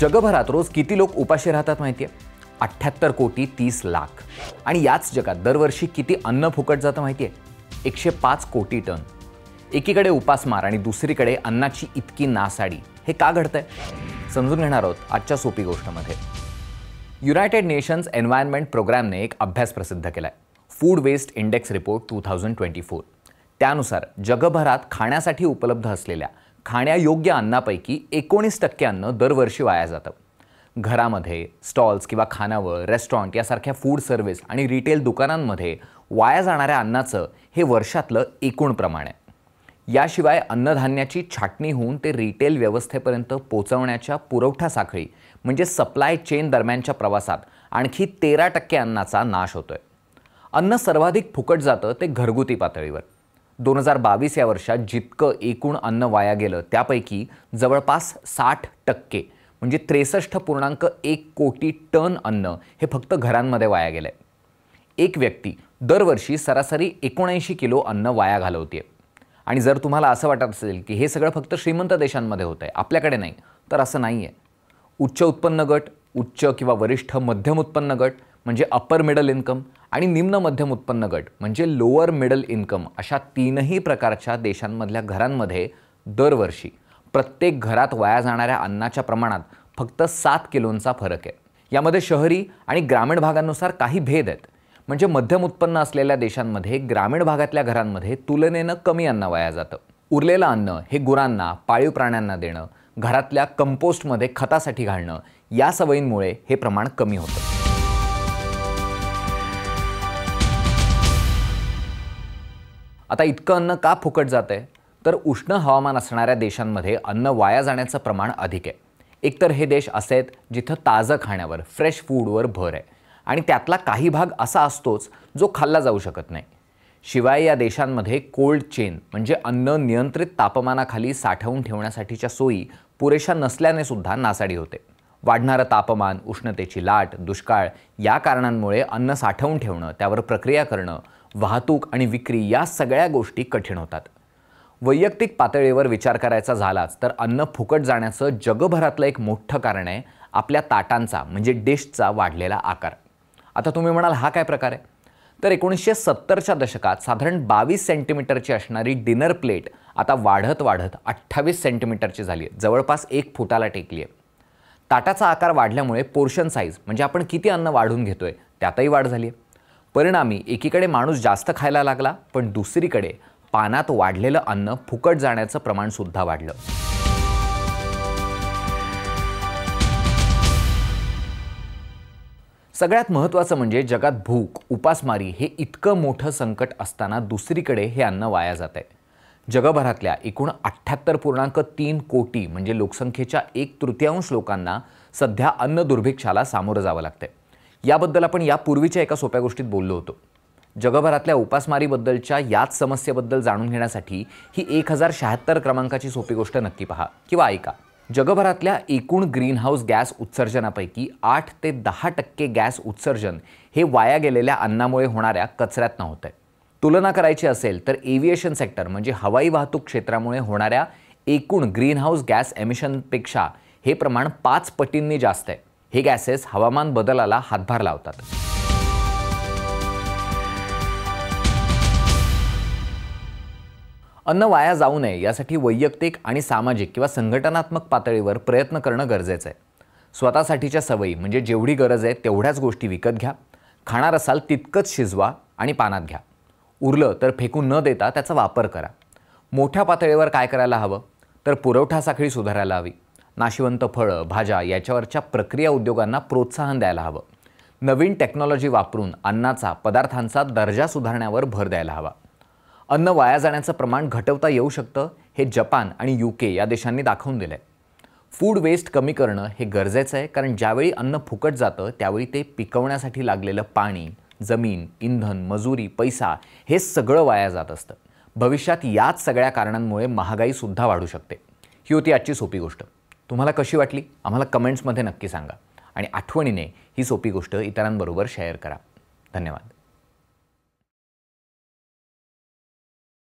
जगभरात रोज किती लोक उपाशी राहतात माहिती आहे अठ्ठ्याहत्तर कोटी तीस लाख. आणि याच जगात दरवर्षी किती अन्न फुकट जातं माहिती आहे एकशे पाच कोटी टन. एकीकडे उपासमार आणि दुसरीकडे अन्नाची इतकी नासाडी. हे का घडतंय? समजून घेणार आहोत आजच्या सोपी गोष्टमध्ये. युनायटेड नेशन्स एन्व्हायरमेंट प्रोग्रामने एक अभ्यास प्रसिद्ध केला आहे food waste index report two thousand twenty four. त्यानुसार जगभरात खाण्यासाठी उपलब्ध असलेल्या खाण्यायोग्य अन्नापैकी एकोणीस टक्के अन्न दरवर्षी वाया जातं. घरामध्ये स्टॉल्स किंवा खानावळ रेस्टॉरंट यासारख्या फूड सर्व्हिस आणि रिटेल दुकानांमध्ये वाया जाणाऱ्या अन्नाचं हे वर्षातलं एकूण प्रमाण आहे. याशिवाय अन्नधान्याची छाटणी होऊन ते रिटेल व्यवस्थेपर्यंत पोचवण्याच्या पुरवठा साखळी म्हणजे सप्लाय चेन दरम्यानच्या प्रवासात आणखी तेरा टक्के अन्नाचा नाश होतोय. अन्न सर्वाधिक फुकट जातं ते घरगुती पातळीवर. दोन हजार बावीस या वर्षात जितकं एकूण अन्न वाया गेलं त्यापैकी जवळपास साठ टक्के म्हणजे त्रेसष्ट पूर्णांक एक कोटी टन अन्न हे फक्त घरांमध्ये वाया गेलं आहे एक व्यक्ती दरवर्षी सरासरी एकोणऐंशी किलो अन्न वाया घालवते आणि जर तुम्हाला असं वाटत असेल की हे सगळं फक्त श्रीमंत देशांमध्ये होतं आहे आपल्याकडे नाही तर असं नाही आहे उच्च उत्पन्न गट उच्च किंवा वरिष्ठ मध्यम उत्पन्न गट म्हणजे अप्पर मिडल इन्कम आणि निम्न मध्यम उत्पन्न गट म्हणजे लोअर मिडल इन्कम अशा तीनही प्रकारच्या देशांमधल्या घरांमध्ये दरवर्षी प्रत्येक घरात वाया जाणाऱ्या अन्नाच्या प्रमाणात फक्त सात किलोंचा फरक आहे. यामध्ये शहरी आणि ग्रामीण भागांनुसार काही भेद आहेत. म्हणजे मध्यम उत्पन्न असलेल्या देशांमध्ये ग्रामीण भागातल्या घरांमध्ये तुलनेनं कमी अन्न वाया जातं. उरलेलं अन्न हे गुरांना पाळीव प्राण्यांना देणं घरातल्या कंपोस्टमध्ये खतासाठी घालणं या सवयींमुळे हे प्रमाण कमी होतं. आता इतकं अन्न का फुकट जात आहे तर उष्ण हवामान असणाऱ्या देशांमध्ये अन्न वाया जाण्याचं प्रमाण अधिक आहे. एकतर हे देश असे आहेत जिथं ताजं खाण्यावर फ्रेश फूडवर भर आहे. आणि त्यातला काही भाग असा असतोच जो खाल्ला जाऊ शकत नाही. शिवाय या देशांमध्ये कोल्ड चेन म्हणजे अन्न नियंत्रित तापमानाखाली साठवून ठेवण्यासाठीच्या सोयी पुरेशा नसल्याने सुद्धा नासाडी होते. वाढणारं तापमान उष्णतेची लाट दुष्काळ या कारणांमुळे अन्न साठवून ठेवणं त्यावर प्रक्रिया करणं वाहतूक आणि विक्री या सगळ्या गोष्टी कठीण होतात. वैयक्तिक पातळीवर विचार करायचा झालाच तर अन्न फुकट जाण्याचं जगभरातलं एक मोठं कारण आहे आपल्या ताटांचा म्हणजे डिशचा वाढलेला आकार. आता तुम्ही म्हणाल हा काय प्रकार आहे? तर एकोणीसशे सत्तरच्या दशकात साधारण बावीस सेंटीमीटरची असणारी डिनर प्लेट आता वाढत वाढत अठ्ठावीस सेंटीमीटरची झाली आहे जवळपास एक फुटाला टेकली आहे ताटाचा आकार वाढल्यामुळे पोर्शन साईज म्हणजे आपण किती अन्न वाढून घेतोय त्यातही वाढ झाली आहे परिणामी एकीकडे माणूस जास्त खायला लागला पण दुसरीकडे पानात वाढलेलं अन्न फुकट जाण्याचं प्रमाणसुद्धा वाढलं. सगळ्यात महत्त्वाचं म्हणजे जगात भूक उपासमारी हे इतकं मोठं संकट असताना दुसरीकडे हे अन्न वाया जात आहे जगभरातल्या एकूण अठ्ठ्याहत्तर पूर्णांक तीन कोटी म्हणजे लोकसंख्येच्या एक तृतीयांश लोकांना सध्या अन्न दुर्भिक्षाला सामोरं जावं लागतंय. याबद्दल आपण यापूर्वीच्या एका सोप्या गोष्टीत बोललो होतो. जगभरातल्या उपासमारीबद्दलच्या याच समस्येबद्दल जाणून घेण्यासाठी ही एक हजार शहात्तर क्रमांकाची सोपी गोष्ट नक्की पहा किंवा ऐका. जगभरातल्या एकूण ग्रीनहाऊस गॅस उत्सर्जनापैकी आठ ते दहा टक्के गॅस उत्सर्जन हे वाया गेलेल्या अन्नामुळे होणाऱ्या कचऱ्यातनं होतं आहे तुलना करायची असेल तर एव्हिएशन सेक्टर म्हणजे हवाई वाहतूक क्षेत्रामुळे होणाऱ्या एकूण ग्रीनहाऊस गॅस एमिशनपेक्षा हे प्रमाण पाच पटींनी जास्त आहे. हे गॅसेस हवामान बदलाला हातभार लावतात. अन्न वाया जाऊ नये यासाठी वैयक्तिक आणि सामाजिक किंवा संघटनात्मक पातळीवर प्रयत्न करणं गरजेचं आहे. स्वतःसाठीच्या सवयी म्हणजे जेवढी गरज आहे तेवढ्याच गोष्टी विकत घ्या. खाणार असाल तितकंच शिजवा आणि पानात घ्या. उरलं तर फेकून न देता त्याचा वापर करा. मोठ्या पातळीवर काय करायला हवं? तर पुरवठा साखळी सुधारायला हवी. नाशिवंत फळं भाज्या याच्यावरच्या प्रक्रिया उद्योगांना प्रोत्साहन द्यायला हवं. नवीन टेक्नॉलॉजी वापरून अन्नाचा पदार्थांचा दर्जा सुधारण्यावर भर द्यायला हवा. अन्न वाया जाण्याचं प्रमाण घटवता येऊ शकतं हे जपान आणि यू के या देशांनी दाखवून दिलं आहे फूड वेस्ट कमी करणं हे गरजेचं आहे कारण ज्यावेळी अन्न फुकट जातं त्यावेळी ते पिकवण्यासाठी लागलेलं पाणी जमीन इंधन मजुरी पैसा हे सगळं वाया जात असतं. भविष्यात याच सगळ्या कारणांमुळे महागाईसुद्धा वाढू शकते. ही होती आजची सोपी गोष्ट. तुम्हाला कशी वाटली? आम्हाला कमेंट्समध्ये नक्की सांगा. आणि आठवणीने ही सोपी गोष्ट इतरांबरोबर शेअर करा. धन्यवाद.